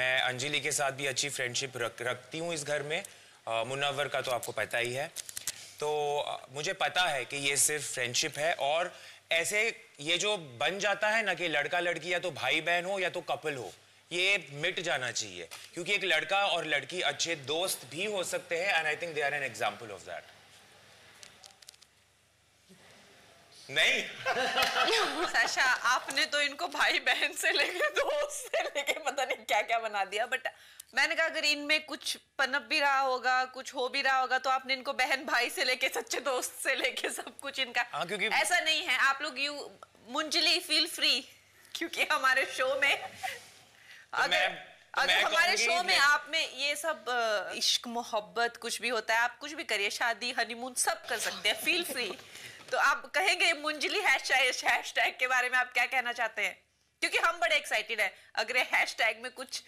मैं अंजलि के साथ भी अच्छी फ्रेंडशिप रख, रखती हूँ इस घर में। मुनव्वर का तो आपको पता ही है। तो मुझे पता है कि ये सिर्फ़ फ्रेंडशिप है और ऐसे ये जो बन जाता है ना कि लड़का लड़की या तो भाई बहन हो या तो कपल हो, ये मिट जाना चाहिए। क्योंकि एक लड़का और लड़की अच्छे दोस्त भी हो सकते हैं and I think they are an example of that नहीं? साशा, आपने तो इनको भाई बहन से लेके दोस्त से लेके क्या क्या बना दिया बट मैंने कहा अगर इनमें कुछ पनप भी रहा होगा कुछ हो भी रहा होगा तो आपने इनको बहन भाई से लेके सच्चे दोस्त से लेके सब कुछ इनका हाँ, क्योंकि- ऐसा नहीं है। आप लोग यू मुंजली फील फ्री क्योंकि हमारे शो में अगर तो अगर हमारे शो में आप में ये सब इश्क मोहब्बत कुछ भी होता है आप कुछ भी करिए शादी हनीमून सब कर सकते हैं फील फ्री तो आप कहेंगे मुंजली हैशटैग के बारे में आप क्या कहना चाहते हैं? क्योंकि हम बड़े एक्साइटेड हैं। अगर ये हैशटैग में कुछ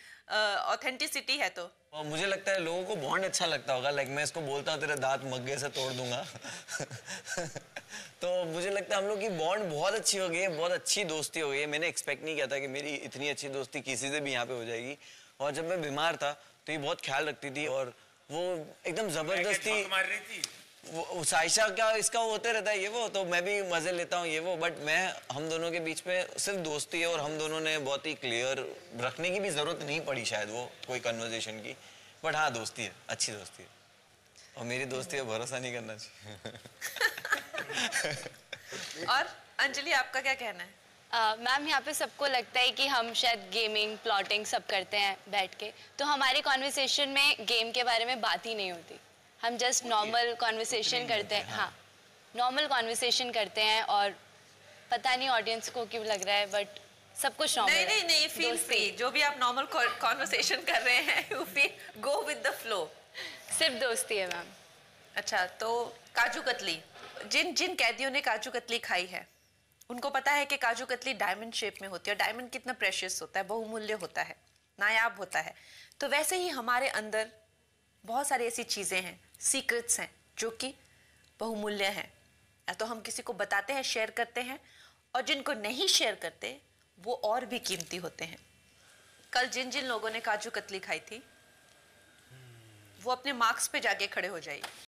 ऑथेंटिसिटी है तो। और मुझे लगता है लोगों को बॉन्ड अच्छा लगता होगा। लाइक मैं इसको बोलता हूँ तेरे दांत मग्गे से तोड़ दूँगा। तो मुझे लगता है हम लोग की बॉन्ड बहुत अच्छी हो गई है बहुत अच्छी दोस्ती हो गई है। मैंने एक्सपेक्ट नहीं किया था कि मेरी इतनी अच्छी दोस्ती किसी से भी यहाँ पे हो जाएगी। और जब मैं बीमार था तो ये बहुत ख्याल रखती थी और वो एकदम ज़बरदस्ती मार रही थी। साइशा का इसका होते रहता है ये वो तो मैं भी मज़े लेता हूँ ये वो बट मैं हम दोनों के बीच में सिर्फ़ दोस्ती है और हम दोनों ने बहुत ही क्लियर रखने की भी ज़रूरत नहीं पड़ी शायद वो कोई कन्वर्जेशन की। बट हाँ दोस्ती है अच्छी दोस्ती है। और मेरी दोस्ती है भरोसा नहीं करना चाहिए। और अंजलि आपका क्या कहना है? मैम यहाँ पे सबको लगता है कि हम शायद गेमिंग प्लॉटिंग सब करते हैं बैठ के। तो हमारे कॉन्वर्सेशन में गेम के बारे में बात ही नहीं होती। हम जस्ट नॉर्मल कॉन्वर्सेशन करते हैं। हाँ नॉर्मल कॉन्वर्सेशन करते हैं और पता नहीं ऑडियंस को क्यों लग रहा है बट सब कुछ नॉर्मल नहीं नहीं नहीं फील फ्री जो भी आप नॉर्मल कॉन्वर्सेशन कर रहे हैं you feel go with the flow सिर्फ़ दोस्ती है मैम अच्छा तो काजू कतली। जिन जिन कैदियों ने काजू कतली खाई है उनको पता है कि काजू कतली डायमंड शेप में होती है और डायमंड कितना प्रेशियस होता है बहुमूल्य होता है नायाब होता है। तो वैसे ही हमारे अंदर बहुत सारी ऐसी चीज़ें हैं सीक्रेट्स हैं, जो कि बहुमूल्य हैं। या तो हम किसी को बताते हैं शेयर करते हैं, और जिनको नहीं शेयर करते, वो और भी कीमती होते हैं। कल जिन जिन लोगों ने काजू कतली खाई थी, वो अपने मार्क्स पे जाके खड़े हो जाइए।